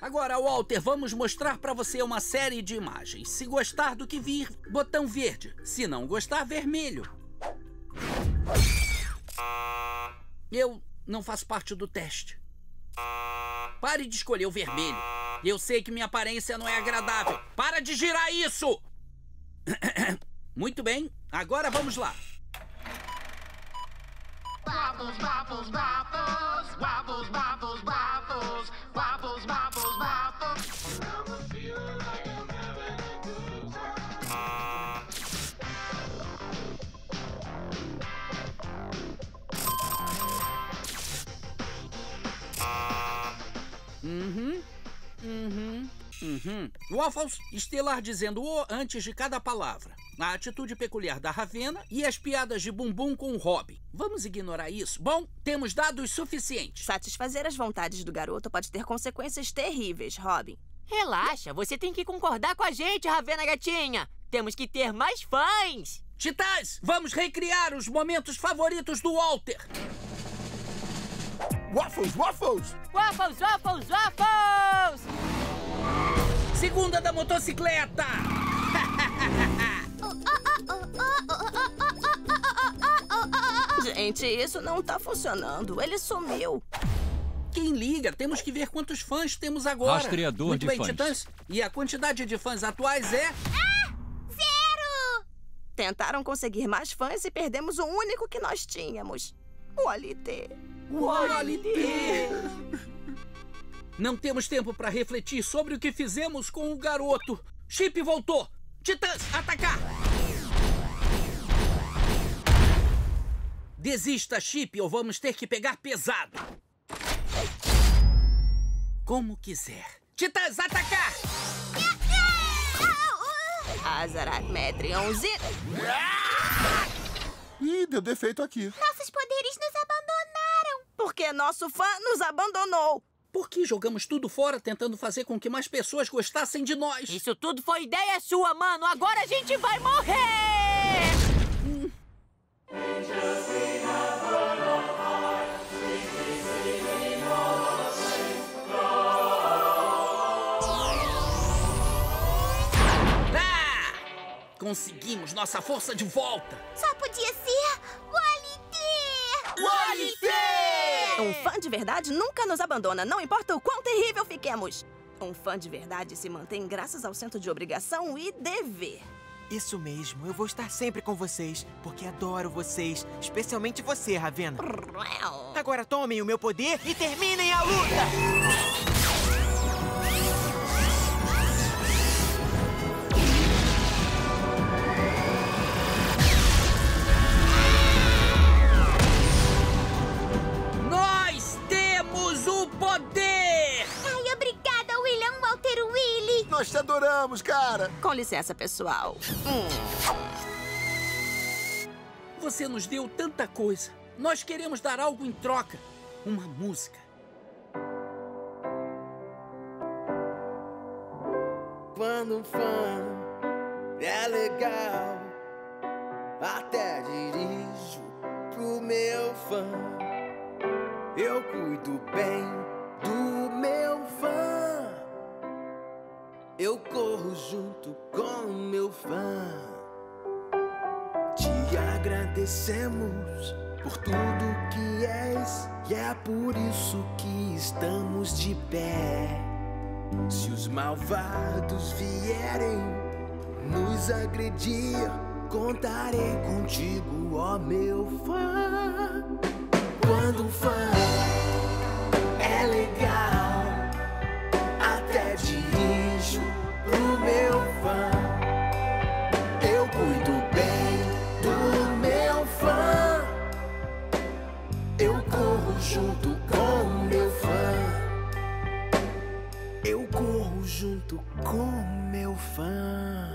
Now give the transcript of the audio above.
Agora, Walter, vamos mostrar para você uma série de imagens. Se gostar do que vir, botão verde. Se não gostar, vermelho. Eu não faço parte do teste. Pare de escolher o vermelho. Eu sei que minha aparência não é agradável. Para de girar isso! Muito bem, agora vamos lá. Waffles, waffles, waffles, waffles, uhum, uhum. Waffles, estelar dizendo o antes de cada palavra a atitude peculiar da Ravena e as piadas de bumbum com o Robin. Vamos ignorar isso? Bom, temos dados suficientes. Satisfazer as vontades do garoto pode ter consequências terríveis, Robin. Relaxa, você tem que concordar com a gente, Ravena Gatinha. Temos que ter mais fãs. Titãs, vamos recriar os momentos favoritos do Walter. Waffles, waffles! Waffles, waffles, waffles! Segunda da motocicleta! Gente, isso não tá funcionando. Ele sumiu. Quem liga? Temos que ver quantos fãs temos agora. Rastreador Muito de bem, fãs. Titãs. E a quantidade de fãs atuais é... Zero! Tentaram conseguir mais fãs e perdemos o único que nós tínhamos. O Alité. O Alité. Não temos tempo para refletir sobre o que fizemos com o garoto. Chip voltou. Titãs, atacar! Desista, Chip, ou vamos ter que pegar pesado. Como quiser. Titãs, atacar! Azarak Metrion Z. Ih, deu defeito aqui. Nossos poderes nos abandonaram. Porque nosso fã nos abandonou. Por que jogamos tudo fora tentando fazer com que mais pessoas gostassem de nós? Isso tudo foi ideia sua, mano. Agora a gente vai morrer! Ah! Conseguimos nossa força de volta! Só podia ser o Alité! Um fã de verdade nunca nos abandona, não importa o quão terrível fiquemos. Um fã de verdade se mantém graças ao senso de obrigação e dever. Isso mesmo, eu vou estar sempre com vocês, porque adoro vocês, especialmente você, Ravena. Agora tomem o meu poder e terminem a luta! Poder! Ai, obrigada, William Walter Willy! Nós te adoramos, cara. Com licença, pessoal. Você nos deu tanta coisa. Nós queremos dar algo em troca. Uma música. Quando um fã é legal, até dirijo pro meu fã. Eu cuido bem do meu fã. Eu corro junto com meu fã. Te agradecemos por tudo que és, e é por isso que estamos de pé. Se os malvados vierem nos agredir, contarei contigo, ó meu fã. Quando um fã junto com meu fã. Eu corro junto com meu fã.